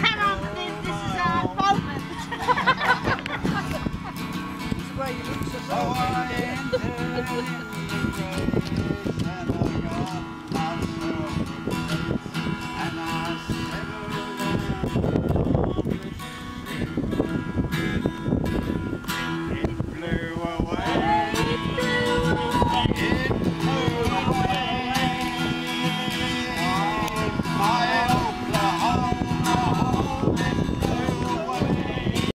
Hang on, this, this is our moment. You look so